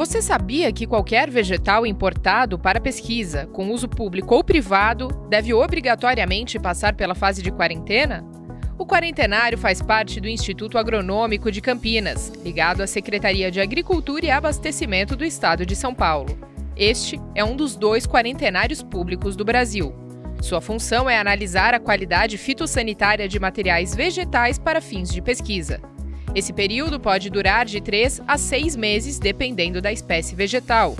Você sabia que qualquer vegetal importado para pesquisa, com uso público ou privado, deve obrigatoriamente passar pela fase de quarentena? O quarentenário faz parte do Instituto Agronômico de Campinas, ligado à Secretaria de Agricultura e Abastecimento do Estado de São Paulo. Este é um dos dois quarentenários públicos do Brasil. Sua função é analisar a qualidade fitossanitária de materiais vegetais para fins de pesquisa. Esse período pode durar de 3 a 6 meses, dependendo da espécie vegetal.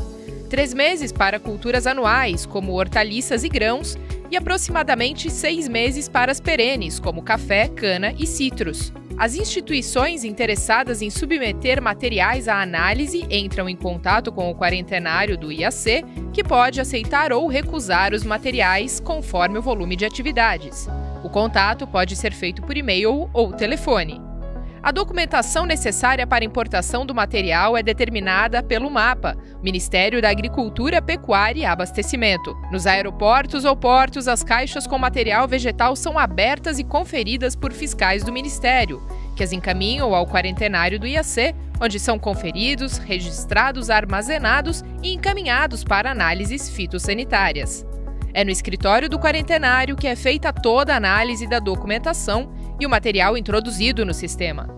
Três meses para culturas anuais, como hortaliças e grãos, e aproximadamente seis meses para as perenes, como café, cana e citros. As instituições interessadas em submeter materiais à análise entram em contato com o quarentenário do IAC, que pode aceitar ou recusar os materiais conforme o volume de atividades. O contato pode ser feito por e-mail ou telefone. A documentação necessária para importação do material é determinada pelo MAPA, Ministério da Agricultura, Pecuária e Abastecimento. Nos aeroportos ou portos, as caixas com material vegetal são abertas e conferidas por fiscais do Ministério, que as encaminham ao quarentenário do IAC, onde são conferidos, registrados, armazenados e encaminhados para análises fitossanitárias. É no escritório do quarentenário que é feita toda a análise da documentação e o material introduzido no sistema.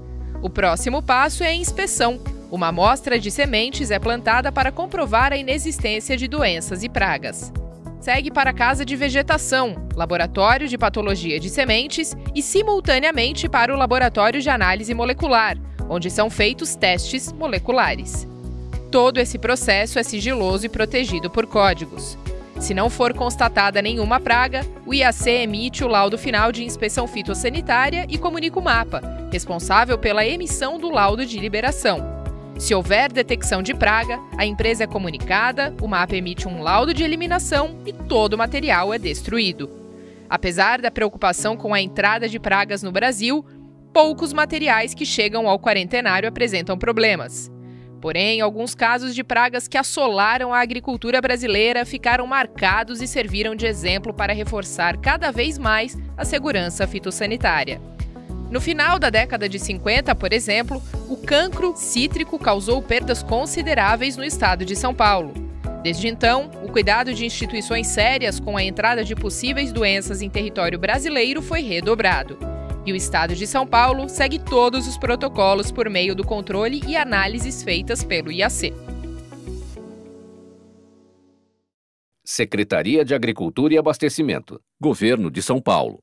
O próximo passo é a inspeção. Uma amostra de sementes é plantada para comprovar a inexistência de doenças e pragas. Segue para a casa de vegetação, laboratório de patologia de sementes e, simultaneamente, para o laboratório de análise molecular, onde são feitos testes moleculares. Todo esse processo é sigiloso e protegido por códigos. Se não for constatada nenhuma praga, o IAC emite o laudo final de inspeção fitossanitária e comunica o MAPA, responsável pela emissão do laudo de liberação. Se houver detecção de praga, a empresa é comunicada, o MAPA emite um laudo de eliminação e todo o material é destruído. Apesar da preocupação com a entrada de pragas no Brasil, poucos materiais que chegam ao quarentenário apresentam problemas. Porém, alguns casos de pragas que assolaram a agricultura brasileira ficaram marcados e serviram de exemplo para reforçar cada vez mais a segurança fitossanitária. No final da década de 50, por exemplo, o cancro cítrico causou perdas consideráveis no estado de São Paulo. Desde então, o cuidado de instituições sérias com a entrada de possíveis doenças em território brasileiro foi redobrado. E o Estado de São Paulo segue todos os protocolos por meio do controle e análises feitas pelo IAC. Secretaria de Agricultura e Abastecimento, Governo de São Paulo.